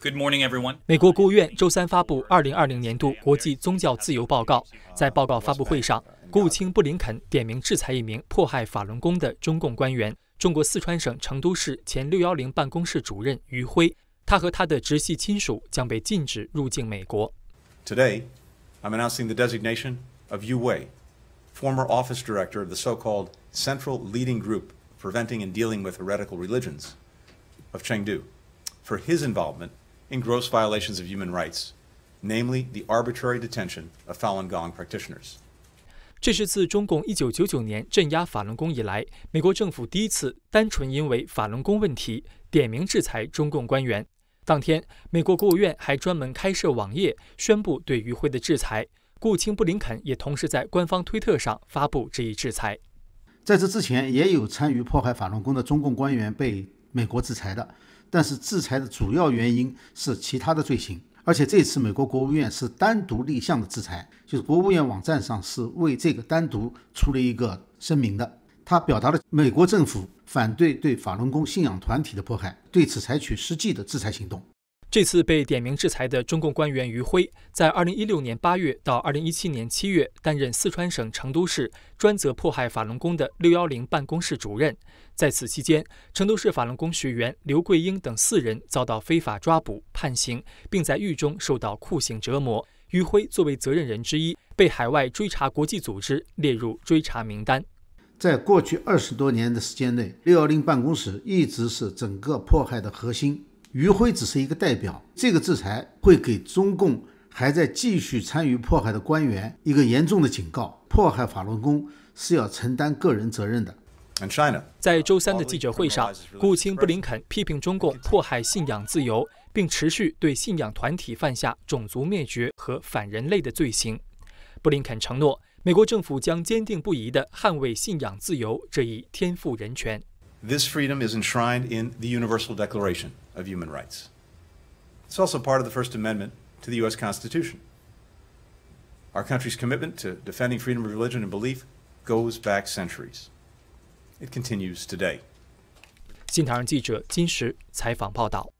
Good morning, everyone. 美国国务院周三发布2020年度国际宗教自由报告。在报告发布会上，国务卿布林肯点名制裁一名迫害法轮功的中共官员——中国四川省成都市前610办公室主任于辉。他和他的直系亲属将被禁止入境美国。Today, I'm announcing the designation of Yu Wei, former office director of the so-called Central Leading Group Preventing and Dealing with Heretical Religions of Chengdu, for his involvement. In gross violations of human rights, namely the arbitrary detention of Falun Gong practitioners. 这是自中共1999年镇压法轮功以来，美国政府第一次单纯因为法轮功问题点名制裁中共官员。当天，美国国务院还专门开设网页宣布对于会的制裁。国务卿布林肯也同时在官方推特上发布这一制裁。在这之前，也有参与迫害法轮功的中共官员被美国制裁的。但是制裁的主要原因是其他的罪行，而且这次美国国务院是单独立项的制裁，就是国务院网站上是为这个单独出了一个声明的，他表达了美国政府反对对法轮功信仰团体的迫害，对此采取实际的制裁行动。这次被点名制裁的中共官员余辉，在2016年8月到2017年7月担任四川省成都市专责迫害法轮功的610办公室主任。在此期间，成都市法轮功学员刘桂英等四人遭到非法抓捕、判刑，并在狱中受到酷刑折磨。余辉作为责任人之一，被海外追查国际组织列入追查名单。在过去二十多年的时间内，610办公室一直是整个迫害的核心。于辉只是一个代表，这个制裁会给中共还在继续参与迫害的官员一个严重的警告：迫害法轮功是要承担个人责任的。在周三的记者会上，国务卿布林肯批评中共迫害信仰自由，并持续对信仰团体犯下种族灭绝和反人类的罪行。布林肯承诺，美国政府将坚定不移地捍卫信仰自由这一天赋人权。This freedom is enshrined in the Universal Declaration of Human Rights. It's also part of the First Amendment to the U.S. Constitution. Our country's commitment to defending freedom of religion and belief goes back centuries. It continues today. 新唐人记者金石采访报道。